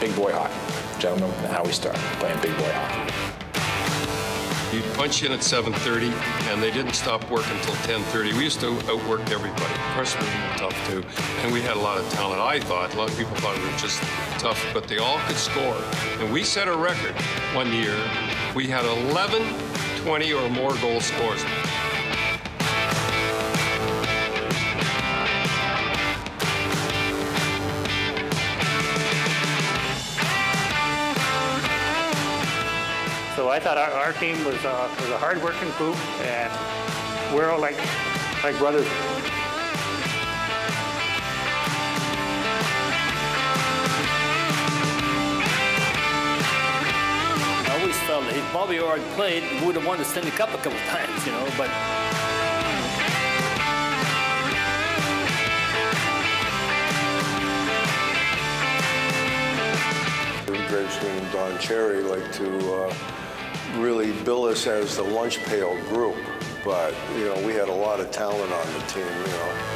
big boy hockey. Gentlemen, how we start, playing big boy hockey. You'd punch in at 7.30, and they didn't stop work until 10.30. We used to outwork everybody. Freshmen were tough, too. And we had a lot of talent, I thought. A lot of people thought we were just tough, but they all could score. And we set a record one year. We had 11, 20 or more goal scores. So I thought our, our team was, uh, was a hard-working group, and we're all like, like brothers. I always felt that if Bobby Orr played, we would have won the Stanley Cup a couple times, you know. But Gregson and Don Cherry like to uh, really bill us as the lunch pail group, but you know we had a lot of talent on the team. You know.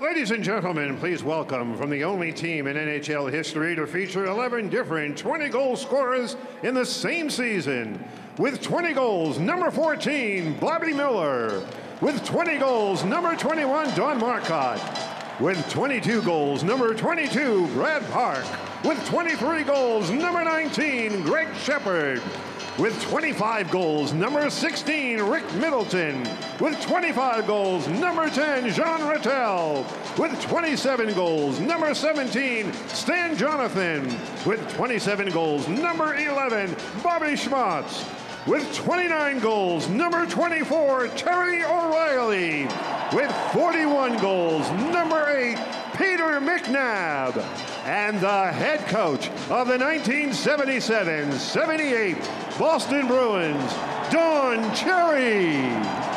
Ladies and gentlemen, please welcome from the only team in NHL history to feature 11 different 20 goal scorers in the same season. With 20 goals, number 14, Bobby Miller. With 20 goals, number 21, Don Marcotte. With 22 goals, number 22, Brad Park. With 23 goals, number 19, Gregg Sheppard. With 25 goals, number 16, Rick Middleton. With 25 goals, number 10, Jean Ratelle. With 27 goals, number 17, Stan Jonathan. With 27 goals, number 11, Bobby Schmautz. With 29 goals, number 24, Terry O'Reilly. With 41 goals, number 8, Peter McNab. And the head coach of the 1977 78 Boston Bruins, Don Cherry.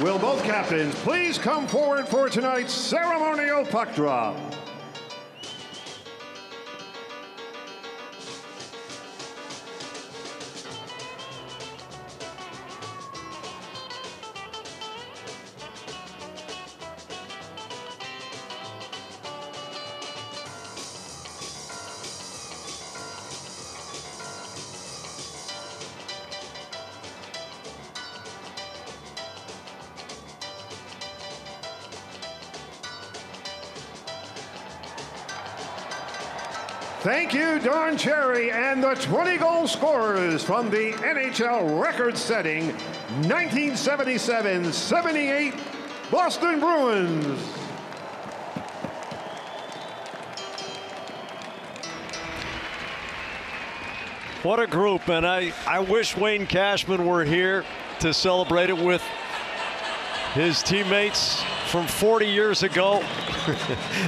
Will both captains please come forward for tonight's ceremonial puck drop? Thank you, Don Cherry, and the 20 goal scorers from the NHL record setting 1977 78 Boston Bruins. What a group, and I, I wish Wayne Cashman were here to celebrate it with his teammates from 40 years ago.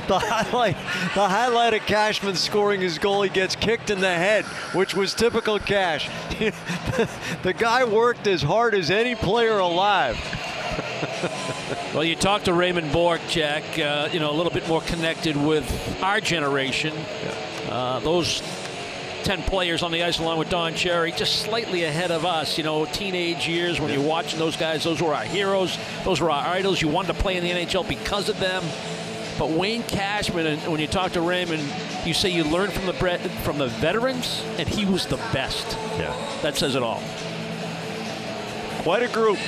the highlight the highlight of Cashman scoring his goal, he gets kicked in the head, which was typical Cash. the guy worked as hard as any player alive. well, you talked to Raymond Bourque, Jack, uh, you know, a little bit more connected with our generation. Uh, those 10 players on the ice along with Don Cherry, just slightly ahead of us. You know, teenage years when you're watching those guys, those were our heroes. Those were our idols. You wanted to play in the NHL because of them. But Wayne Cashman, and when you talk to Raymond, you say you learned from the from the veterans, and he was the best. Yeah. That says it all. Quite a group.